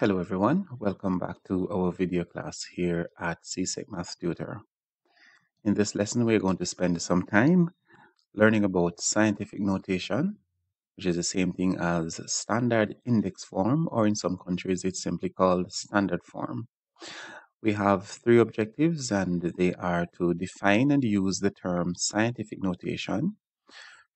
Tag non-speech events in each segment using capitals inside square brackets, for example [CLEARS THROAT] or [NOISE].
Hello everyone, welcome back to our video class here at CSEC Math Tutor. In this lesson we're going to spend some time learning about scientific notation, which is the same thing as standard index form or in some countries it's simply called standard form. We have three objectives and they are to define and use the term scientific notation,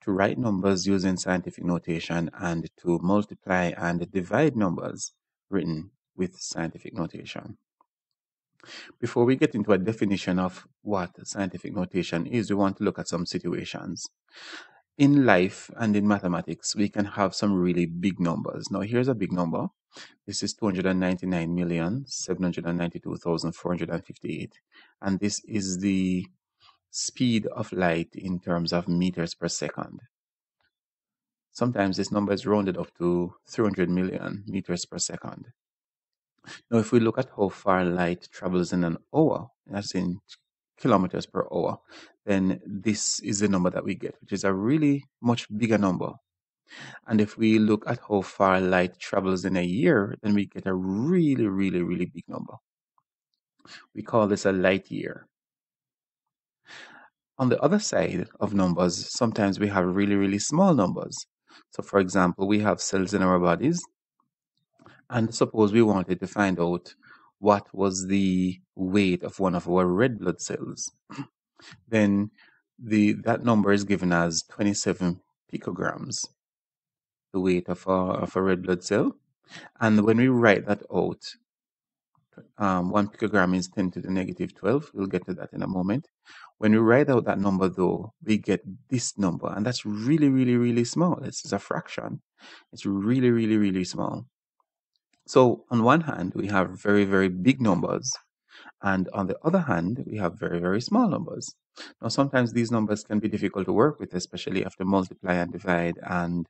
to write numbers using scientific notation and to multiply and divide numbers written with scientific notation. Before we get into a definition of what scientific notation is, we want to look at some situations. In life and in mathematics, we can have some really big numbers. Now, here's a big number. This is 299,792,458. And this is the speed of light in terms of meters per second. Sometimes this number is rounded up to 300 million meters per second. Now, if we look at how far light travels in an hour, that's in kilometers per hour, then this is the number that we get, which is a really much bigger number. And if we look at how far light travels in a year, then we get a really, really, really big number. We call this a light year. On the other side of numbers, sometimes we have really, really small numbers. So, for example, we have cells in our bodies, and suppose we wanted to find out what was the weight of one of our red blood cells. [CLEARS THROAT] then the that number is given as 27 picograms, the weight of a, of a red blood cell. And when we write that out, um, one picogram is 10 to the negative 12. We'll get to that in a moment. When we write out that number, though, we get this number, and that's really, really, really small. Is a fraction. It's really, really, really small. So, on one hand, we have very, very big numbers, and on the other hand, we have very, very small numbers. Now, sometimes these numbers can be difficult to work with, especially after multiply and divide and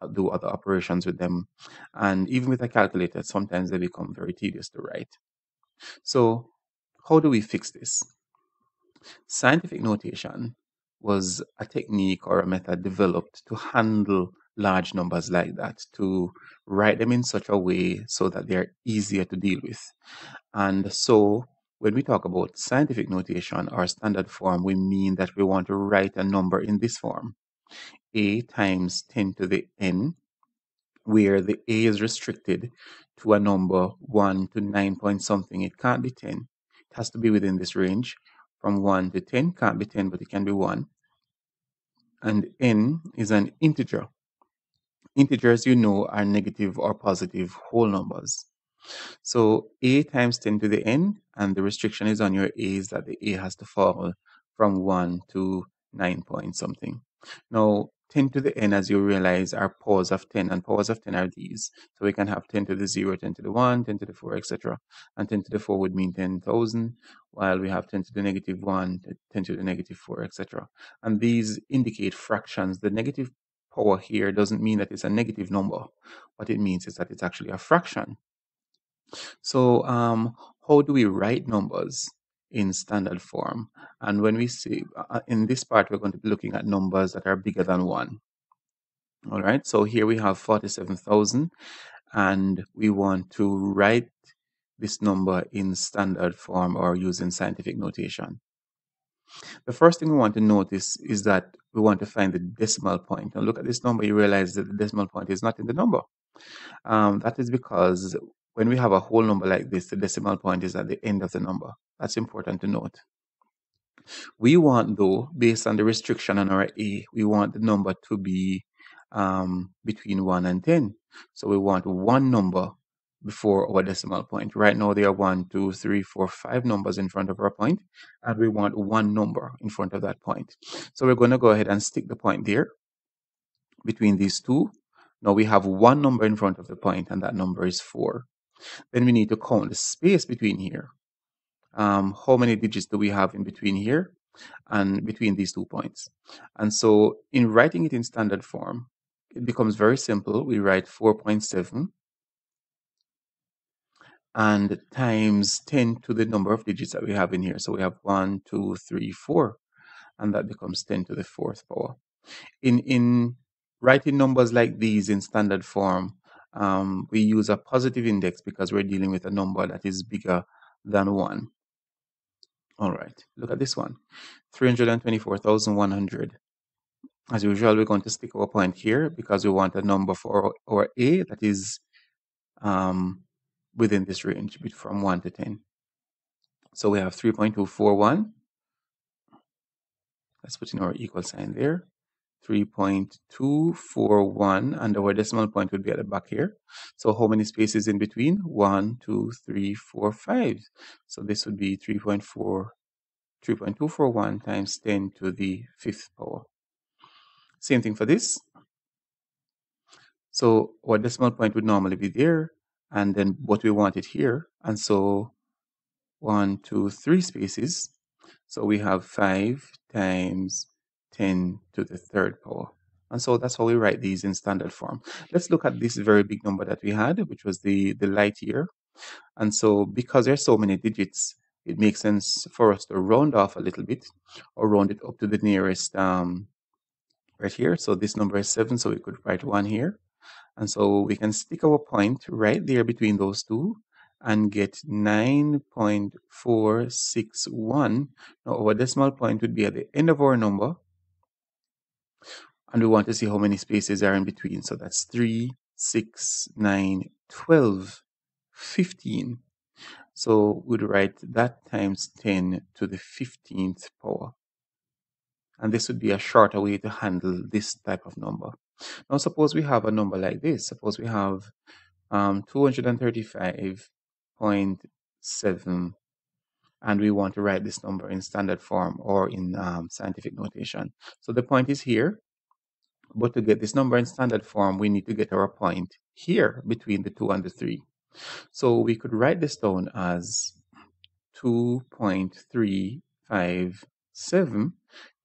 uh, do other operations with them. And even with a calculator, sometimes they become very tedious to write. So, how do we fix this? Scientific notation was a technique or a method developed to handle large numbers like that, to write them in such a way so that they're easier to deal with. And so when we talk about scientific notation or standard form, we mean that we want to write a number in this form. A times 10 to the n, where the A is restricted to a number 1 to 9 point something. It can't be 10. It has to be within this range. From 1 to 10 can't be 10, but it can be 1. And n is an integer. Integers, you know, are negative or positive whole numbers. So a times 10 to the n, and the restriction is on your a is that the a has to fall from 1 to 9 point something. Now, 10 to the n, as you realize, are powers of 10, and powers of 10 are these. So we can have 10 to the 0, 10 to the 1, 10 to the 4, etc. And 10 to the 4 would mean 10,000, while we have 10 to the negative 1, 10 to the negative 4, etc. And these indicate fractions. The negative power here doesn't mean that it's a negative number. What it means is that it's actually a fraction. So um, how do we write numbers in standard form? And when we see, uh, uh, in this part, we're going to be looking at numbers that are bigger than 1. All right, so here we have 47,000 and we want to write this number in standard form or using scientific notation. The first thing we want to notice is that we want to find the decimal point. Now look at this number, you realize that the decimal point is not in the number. Um, that is because when we have a whole number like this, the decimal point is at the end of the number. That's important to note. We want, though, based on the restriction on our A, we want the number to be um, between 1 and 10. So we want one number before our decimal point. Right now, there are one, two, three, four, five numbers in front of our point, and we want one number in front of that point. So we're going to go ahead and stick the point there between these two. Now we have one number in front of the point, and that number is 4. Then we need to count the space between here. Um, how many digits do we have in between here and between these two points? And so in writing it in standard form, it becomes very simple. We write 4.7 and times 10 to the number of digits that we have in here. So we have 1, 2, 3, 4, and that becomes 10 to the fourth power. In, in writing numbers like these in standard form, um, we use a positive index because we're dealing with a number that is bigger than 1. All right, look at this one, 324,100. As usual, we're going to stick our point here because we want a number for our A that is um, within this range from 1 to 10. So we have 3.241. Let's put in our equal sign there. 3.241 and our decimal point would be at the back here. So how many spaces in between? 1, 2, 3, 4, 5. So this would be 3.4, 3.241 times 10 to the fifth power. Same thing for this. So our decimal point would normally be there and then what we want it here. And so one, two, three spaces. So we have 5 times 10 to the third power. And so that's how we write these in standard form. Let's look at this very big number that we had, which was the, the light year. And so because there's so many digits, it makes sense for us to round off a little bit or round it up to the nearest um, right here. So this number is 7, so we could write 1 here. And so we can stick our point right there between those two and get 9.461. Now our decimal point would be at the end of our number. And we want to see how many spaces are in between. So that's 3, 6, 9, 12, 15. So we'd write that times 10 to the 15th power. And this would be a shorter way to handle this type of number. Now suppose we have a number like this. Suppose we have um, 235.7 and we want to write this number in standard form or in um, scientific notation. So the point is here, but to get this number in standard form, we need to get our point here between the 2 and the 3. So we could write this down as 2.357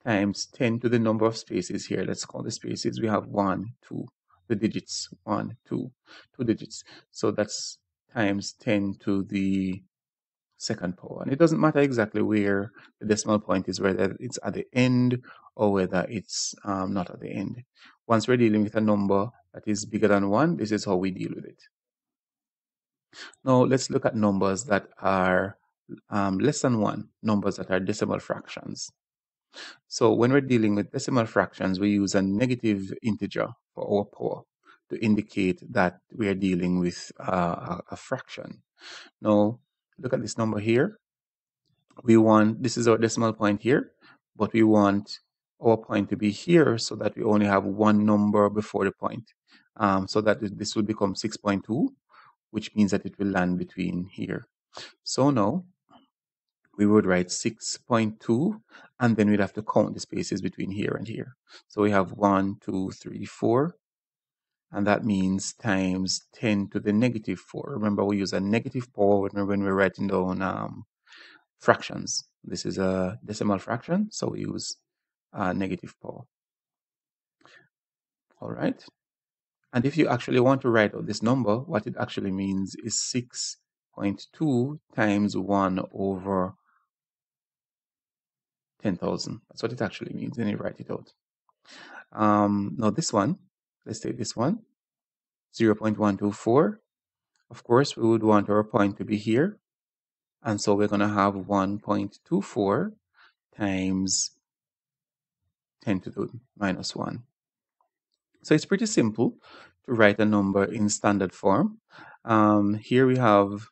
times 10 to the number of spaces here. Let's call the spaces. We have 1, 2, the digits 1, 2, 2 digits. So that's times 10 to the second power. And it doesn't matter exactly where the decimal point is, whether it's at the end or whether it's um, not at the end. Once we're dealing with a number that is bigger than 1, this is how we deal with it. Now let's look at numbers that are um, less than 1, numbers that are decimal fractions. So when we're dealing with decimal fractions, we use a negative integer for our power to indicate that we are dealing with uh, a, a fraction. Now, look at this number here. We want, this is our decimal point here, but we want our point to be here so that we only have one number before the point. Um, so that this will become 6.2, which means that it will land between here. So now we would write 6.2 and then we'd have to count the spaces between here and here. So we have 1, 2, 3, 4 and that means times 10 to the negative 4. Remember we use a negative power when we're writing down um, fractions. This is a decimal fraction so we use a negative power. All right. And if you actually want to write out this number, what it actually means is 6.2 times 1 over 10,000. That's what it actually means. Then you write it out. Um, now this one, let's take this one, 0 0.124. Of course, we would want our point to be here. And so we're going to have 1.24 times 10 to the minus 1. So it's pretty simple to write a number in standard form. Um, here we have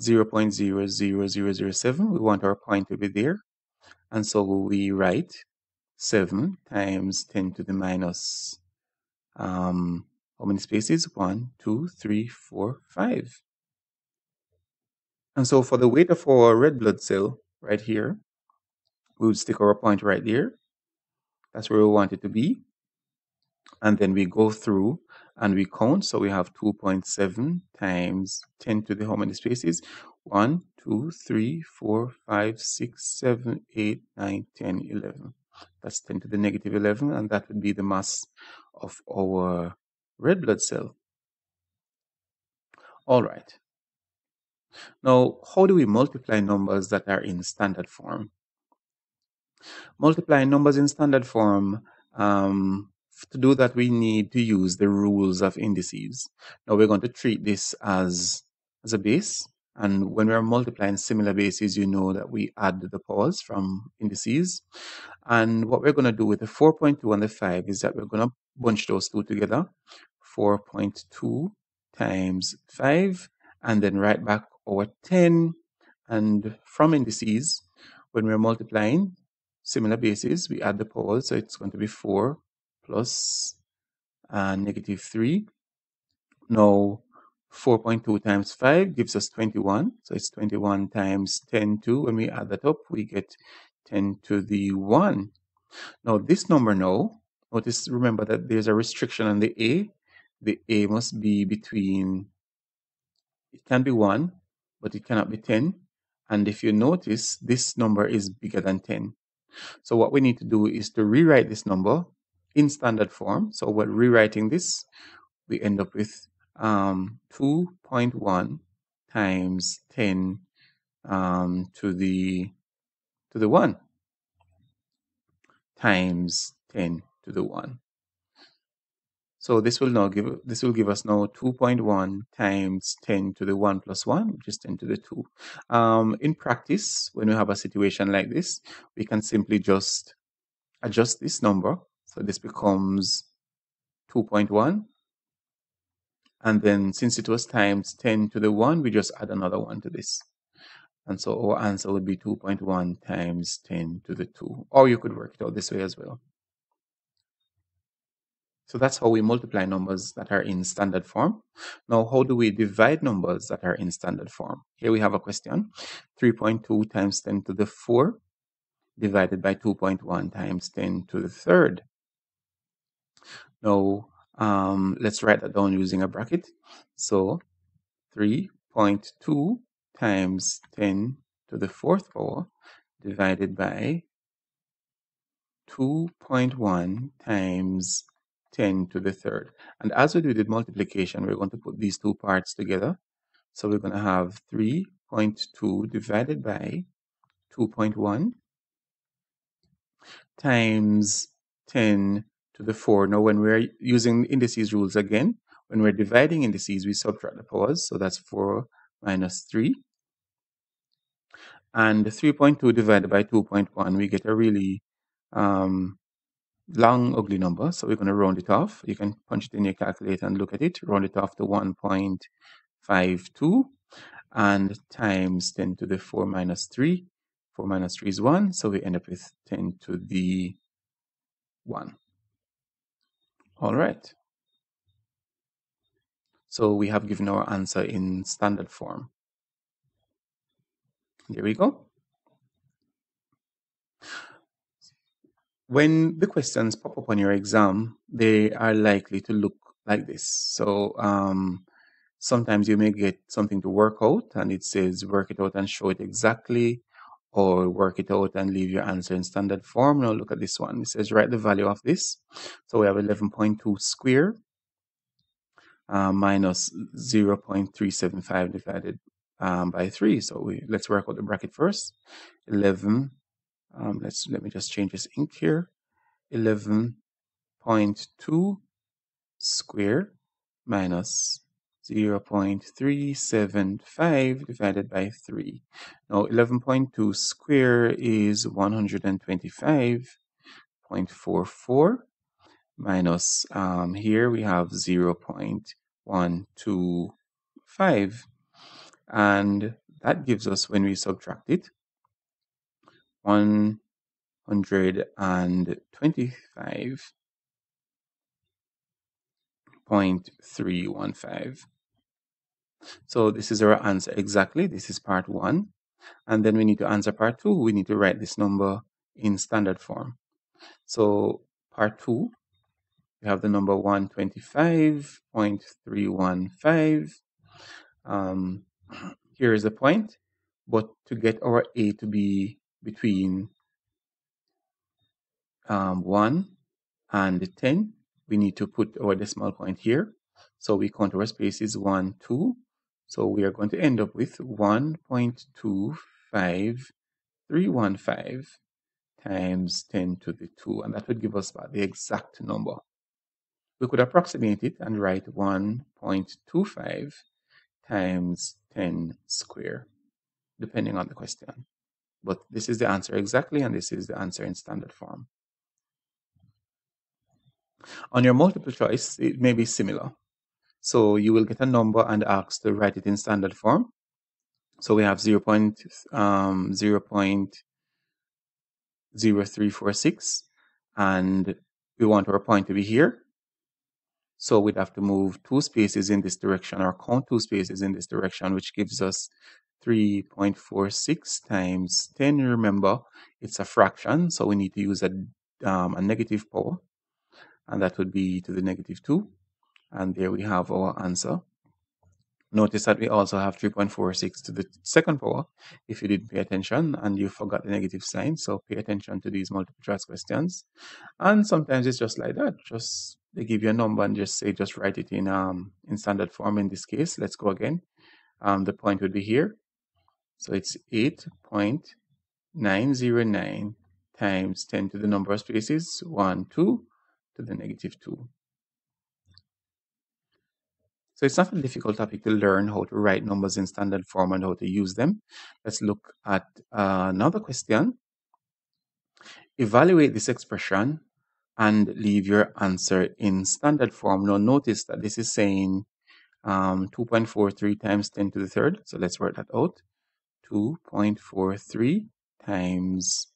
0 0.00007. We want our point to be there. And so we write 7 times 10 to the minus, um, how many spaces? 1, 2, 3, 4, 5. And so for the weight of our red blood cell right here, we would stick our point right there. That's where we want it to be. And then we go through and we count. So we have 2.7 times 10 to the how many spaces? 1, 2, 3, 4, 5, 6, 7, 8, 9, 10, 11. That's 10 to the negative 11, and that would be the mass of our red blood cell. All right. Now, how do we multiply numbers that are in standard form? Multiplying numbers in standard form um, To do that, we need to use the rules of indices. Now we're going to treat this as, as a base. And when we're multiplying similar bases, you know that we add the powers from indices. And what we're going to do with the 4.2 and the 5 is that we're going to bunch those two together. 4.2 times 5, and then write back our 10. And from indices, when we're multiplying similar bases, we add the powers. So it's going to be 4 plus uh, negative 3. Now, 4.2 times 5 gives us 21. So it's 21 times 10 to, when we add that up, we get 10 to the 1. Now, this number now, notice, remember that there's a restriction on the A. The A must be between, it can be 1, but it cannot be 10. And if you notice, this number is bigger than 10. So what we need to do is to rewrite this number in standard form. So when rewriting this, we end up with um, 2.1 times 10 um, to the to the 1 times 10 to the 1. So this will now give this will give us now 2.1 times 10 to the 1 plus 1, which is 10 to the 2. Um, in practice, when we have a situation like this, we can simply just adjust this number. So this becomes 2.1. And then since it was times 10 to the 1, we just add another 1 to this. And so our answer would be 2.1 times 10 to the 2. Or you could work it out this way as well. So that's how we multiply numbers that are in standard form. Now, how do we divide numbers that are in standard form? Here we have a question. 3.2 times 10 to the 4 divided by 2.1 times 10 to the third. Now, um, let's write that down using a bracket. So 3.2 times 10 to the fourth power divided by 2.1 times 10 to the third. And as we do the multiplication, we're going to put these two parts together. So we're going to have 3.2 divided by 2.1 times 10 to the 4. Now, when we're using indices rules again, when we're dividing indices, we subtract the powers. So that's 4 minus 3. And 3.2 divided by 2.1, we get a really um, long, ugly number. So we're going to round it off. You can punch it in your calculator and look at it. Round it off to 1.52 and times 10 to the 4 minus 3. 4 minus 3 is 1. So we end up with 10 to the 1. All right. So we have given our answer in standard form. There we go. When the questions pop up on your exam, they are likely to look like this. So um, sometimes you may get something to work out and it says work it out and show it exactly or work it out and leave your answer in standard form. Now look at this one. It says write the value of this. So we have 11.2 square uh, minus 0.375 divided um, by 3. So we let's work out the bracket first. 11 um, let's let me just change this ink here 11.2 square minus 0.375 divided by 3. Now 11.2 square is 125.44 minus um, here we have 0.125 and that gives us when we subtract it one hundred and twenty-five point three one five. So this is our answer exactly. This is part one. And then we need to answer part two. We need to write this number in standard form. So part two, we have the number 125.315. Um, [CLEARS THROAT] here is the point. But to get our A to be between um, 1 and 10, we need to put our decimal point here. So we count our spaces 1, 2. So we are going to end up with 1.25315 times 10 to the 2. And that would give us about the exact number. we could approximate it and write 1.25 times 10 square, depending on the question. But this is the answer exactly, and this is the answer in standard form. On your multiple choice, it may be similar. So you will get a number and asked to write it in standard form. So we have 0. Um, 0 0.0346 and we want our point to be here. So we'd have to move two spaces in this direction or count two spaces in this direction, which gives us 3.46 times 10. Remember, it's a fraction, so we need to use a, um, a negative power, and that would be to the negative 2. And there we have our answer. Notice that we also have 3.46 to the second power if you didn't pay attention and you forgot the negative sign. So pay attention to these multiple choice questions. And sometimes it's just like that. Just they give you a number and just say, just write it in um in standard form in this case. Let's go again. Um, the point would be here. So it's 8.909 times 10 to the number of spaces, 1, 2 to the negative 2. So it's not a difficult topic to learn how to write numbers in standard form and how to use them. Let's look at uh, another question. Evaluate this expression and leave your answer in standard form. Now notice that this is saying um, 2.43 times 10 to the third. So let's work that out. 2.43 times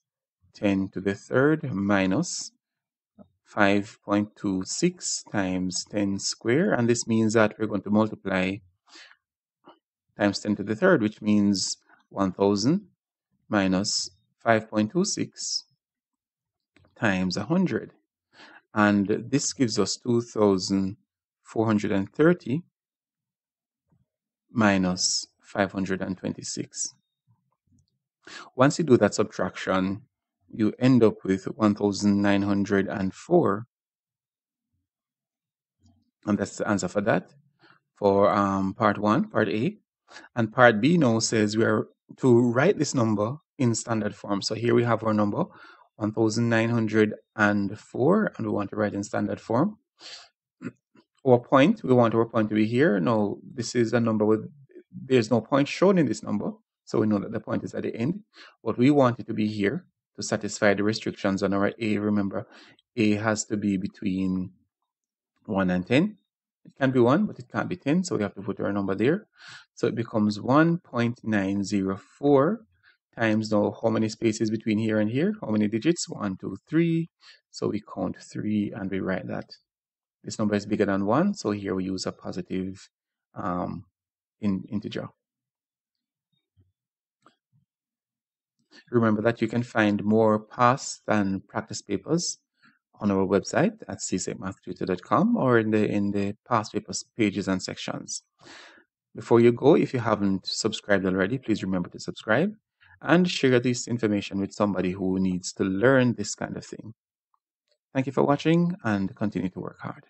10 to the third minus 5.26 times 10 square and this means that we're going to multiply times 10 to the third which means 1000 minus 5.26 times 100 and this gives us 2430 minus 526 once you do that subtraction you end up with 1904 and that's the answer for that. For um, part one part a. And part b now says we are to write this number in standard form. So here we have our number 1904 and we want to write in standard form. Our point we want our point to be here. No this is a number with there's no point shown in this number so we know that the point is at the end but we want it to be here to satisfy the restrictions on our A. Remember, A has to be between 1 and 10. It can be 1, but it can't be 10, so we have to put our number there. So it becomes 1.904 times now how many spaces between here and here? How many digits? 1, 2, 3. So we count 3 and we write that. This number is bigger than 1, so here we use a positive um, in, integer. Remember that you can find more past and practice papers on our website at csecmathtutor.com or in the in the past papers pages and sections. Before you go, if you haven't subscribed already, please remember to subscribe and share this information with somebody who needs to learn this kind of thing. Thank you for watching and continue to work hard.